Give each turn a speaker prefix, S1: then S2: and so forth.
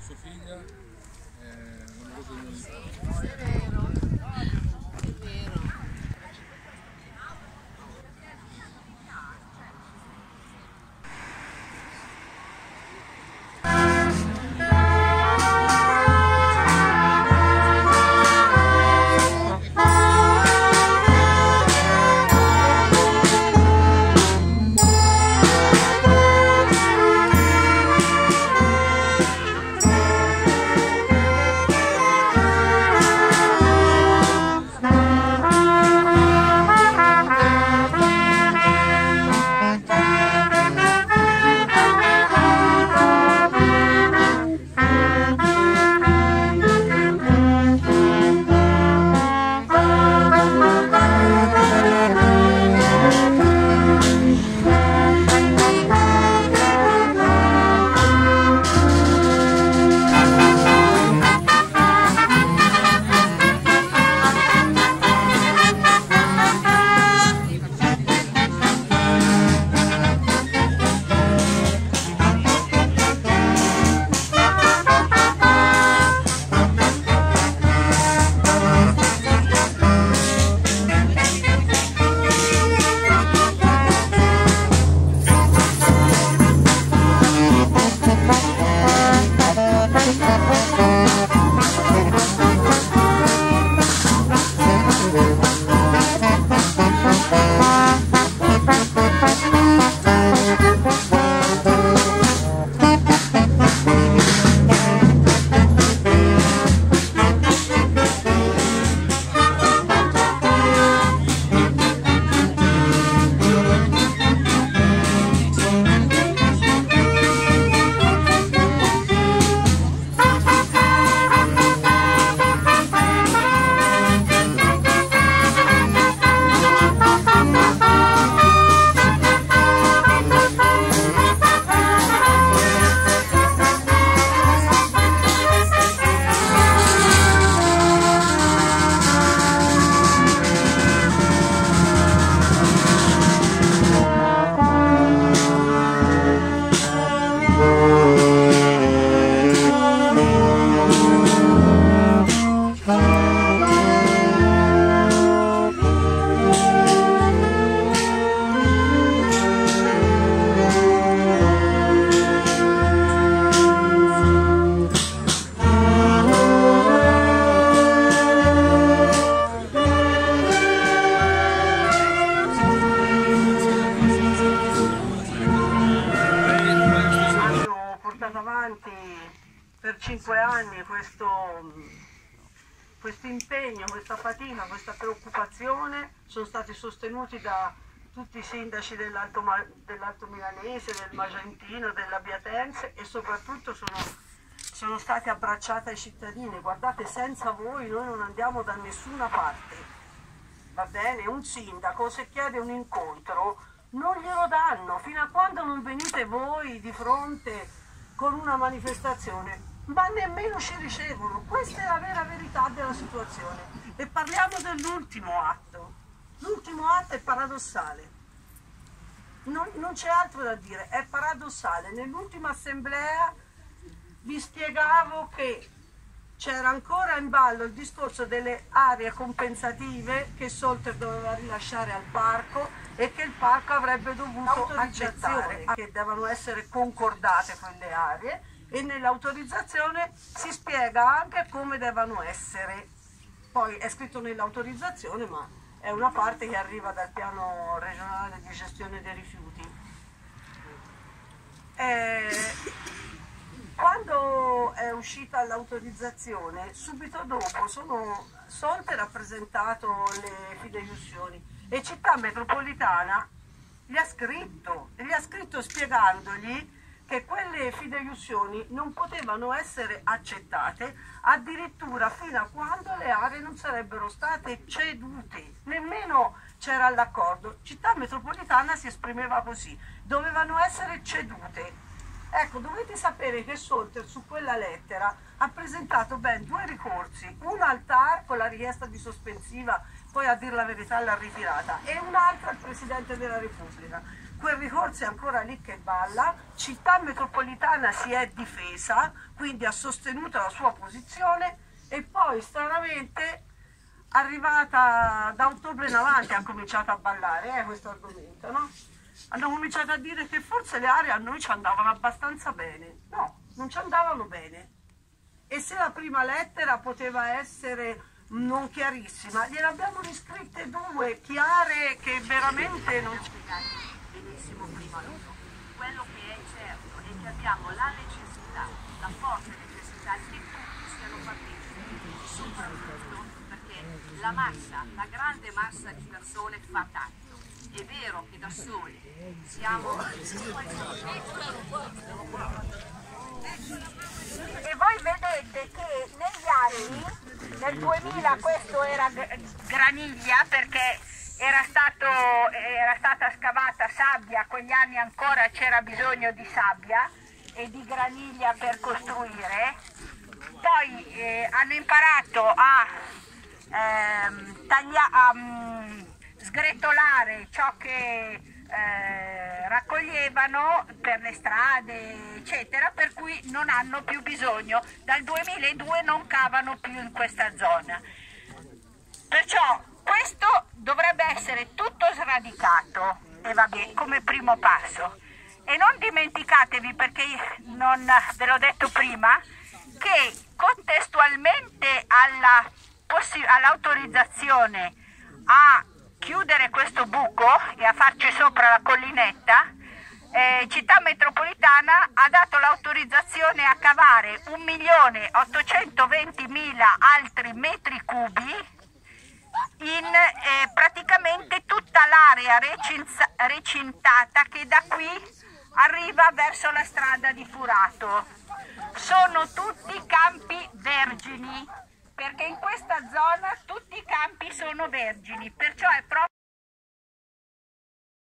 S1: sua figlia, eh, onorevole
S2: È vero, è vero.
S3: Avanti per cinque anni questo, questo impegno, questa fatica, questa preoccupazione, sono stati sostenuti da tutti i sindaci dell'Alto, dell'Alto Milanese, del Magentino, dell'Abiatense e soprattutto sono, sono stati abbracciati ai cittadini. Guardate, senza voi noi non andiamo da nessuna parte va bene? Un sindaco se chiede un incontro non glielo danno fino a quando non venite voi di fronte con una manifestazione, ma nemmeno ci ricevono. Questa è la vera verità della situazione. E parliamo dell'ultimo atto. L'ultimo atto è paradossale. Non, non c'è altro da dire, è paradossale. Nell'ultima assemblea vi spiegavo che c'era ancora in ballo il discorso delle aree compensative che Solter doveva rilasciare al parco e che il parco avrebbe dovuto accettare, che devono essere concordate quelle aree e nell'autorizzazione si spiega anche come devono essere. Poi è scritto nell'autorizzazione, ma è una parte che arriva dal piano regionale di gestione dei rifiuti. Eh, quando uscita l'autorizzazione, subito dopo sono Solte rappresentato le fideiussioni e Città Metropolitana gli ha scritto, gli ha scritto spiegandogli che quelle fideiussioni non potevano essere accettate addirittura fino a quando le aree non sarebbero state cedute, nemmeno c'era l'accordo. Città Metropolitana si esprimeva così, dovevano essere cedute. Ecco, dovete sapere che Solter su quella lettera ha presentato ben due ricorsi, uno al TAR con la richiesta di sospensiva, poi a dir la verità l'ha ritirata, e un altro al Presidente della Repubblica. quel ricorso è ancora lì che balla, città metropolitana si è difesa, quindi ha sostenuto la sua posizione e poi stranamente arrivata da ottobre in avanti ha cominciato a ballare eh, questo argomento, no? Hanno cominciato a dire che forse le aree a noi ci andavano abbastanza bene. No, non ci andavano bene. E se la prima lettera poteva essere non chiarissima, gliene abbiamo riscritte due chiare che veramente non
S4: benissimo prima loro. Quello che è certo è che abbiamo la necessità, la forte necessità che tutti siano partecipi, soprattutto perché la massa, la grande massa di persone fa tanto. È vero che da soli siamo
S5: E voi vedete che negli anni, nel 2000 questo era gr- graniglia perché era, stato, era stata scavata sabbia, quegli anni ancora c'era bisogno di sabbia e di graniglia per costruire. Poi eh, hanno imparato a, ehm, taglia- a mm, sgretolare ciò che eh, raccoglievano per le strade, eccetera, per cui non hanno più bisogno. Dal 2002 non cavano più in questa zona. Perciò questo dovrebbe essere tutto sradicato e va bene come primo passo. E non dimenticatevi, perché non ve l'ho detto prima, che contestualmente all'autorizzazione a chiudere questo buco e a farci sopra la collinetta, eh, Città Metropolitana ha dato l'autorizzazione a cavare 1.820.000 altri metri cubi in eh, praticamente tutta l'area recintata che da qui arriva verso la strada di Furato. Sono tutti campi vergini, perché in questa zona tutti i campi sono vergini, perciò è proprio